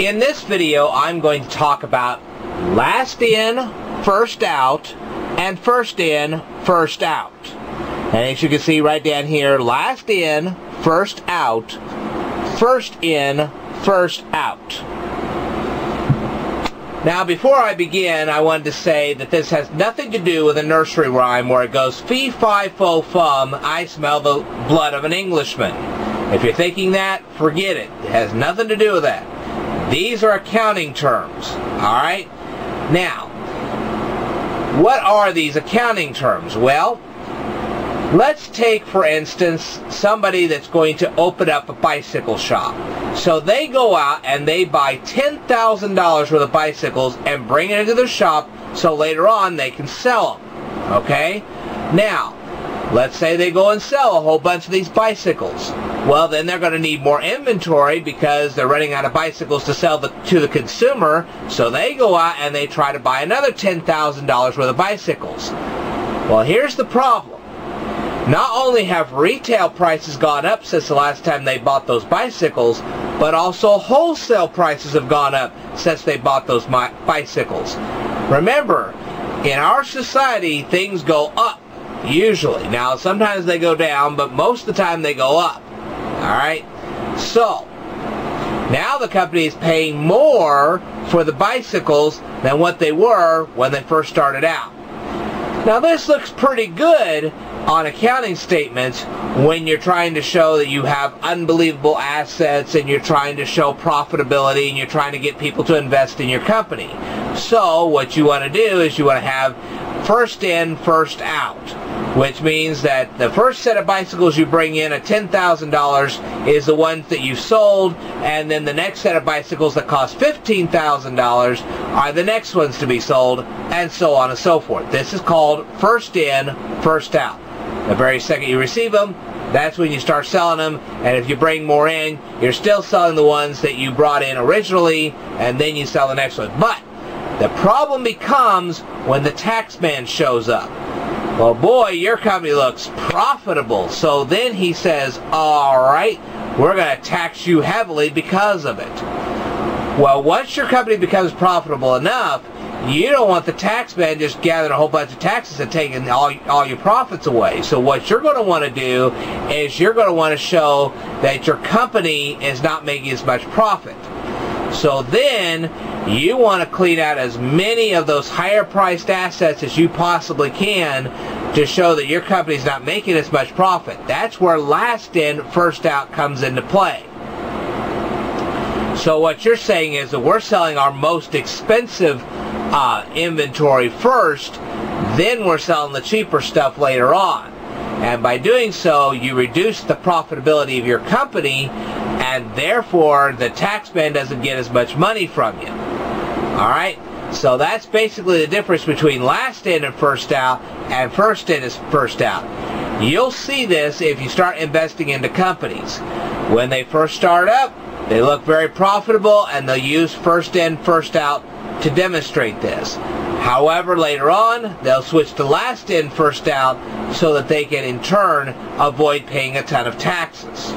In this video, I'm going to talk about last in, first out, and first in, first out. And as you can see right down here, last in, first out, first in, first out. Now, before I begin, I wanted to say that this has nothing to do with a nursery rhyme where it goes fee, fi, fo, fum, I smell the blood of an Englishman. If you're thinking that, forget it. It has nothing to do with that. These are accounting terms. Alright? Now, what are these accounting terms? Well, let's take, for instance, somebody that's going to open up a bicycle shop. So they go out and they buy $10,000 worth of bicycles and bring it into their shop so later on they can sell them. Okay? Now, let's say they go and sell a whole bunch of these bicycles. Well, then they're going to need more inventory because they're running out of bicycles to sell the, to the consumer. So they go out and they try to buy another $10,000 worth of bicycles. Well, here's the problem. Not only have retail prices gone up since the last time they bought those bicycles, but also wholesale prices have gone up since they bought those bicycles. Remember, in our society, things go up, usually. Now, sometimes they go down, but most of the time they go up. Alright? So, now the company is paying more for the bicycles than what they were when they first started out. Now this looks pretty good on accounting statements when you're trying to show that you have unbelievable assets and you're trying to show profitability and you're trying to get people to invest in your company. So what you want to do is you want to have first in, first out which means that the first set of bicycles you bring in at $10,000 is the ones that you sold, and then the next set of bicycles that cost $15,000 are the next ones to be sold, and so on and so forth. This is called first in, first out. The very second you receive them, that's when you start selling them, and if you bring more in, you're still selling the ones that you brought in originally, and then you sell the next one. But the problem becomes when the tax man shows up. Well, boy, your company looks profitable. So then he says, all right, we're going to tax you heavily because of it. Well, once your company becomes profitable enough, you don't want the tax man just gathering a whole bunch of taxes and taking all, all your profits away. So what you're going to want to do is you're going to want to show that your company is not making as much profit. So then you want to clean out as many of those higher priced assets as you possibly can to show that your company's not making as much profit. That's where last in, first out comes into play. So what you're saying is that we're selling our most expensive uh, inventory first, then we're selling the cheaper stuff later on. And by doing so, you reduce the profitability of your company, and therefore the taxman doesn't get as much money from you. Alright? So that's basically the difference between last in and first out, and first in is first out. You'll see this if you start investing into companies. When they first start up, they look very profitable, and they'll use first in, first out to demonstrate this. However, later on, they'll switch to last in, first out so that they can in turn avoid paying a ton of taxes.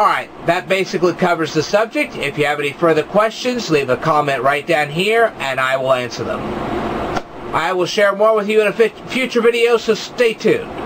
Alright, that basically covers the subject. If you have any further questions, leave a comment right down here and I will answer them. I will share more with you in a future video, so stay tuned.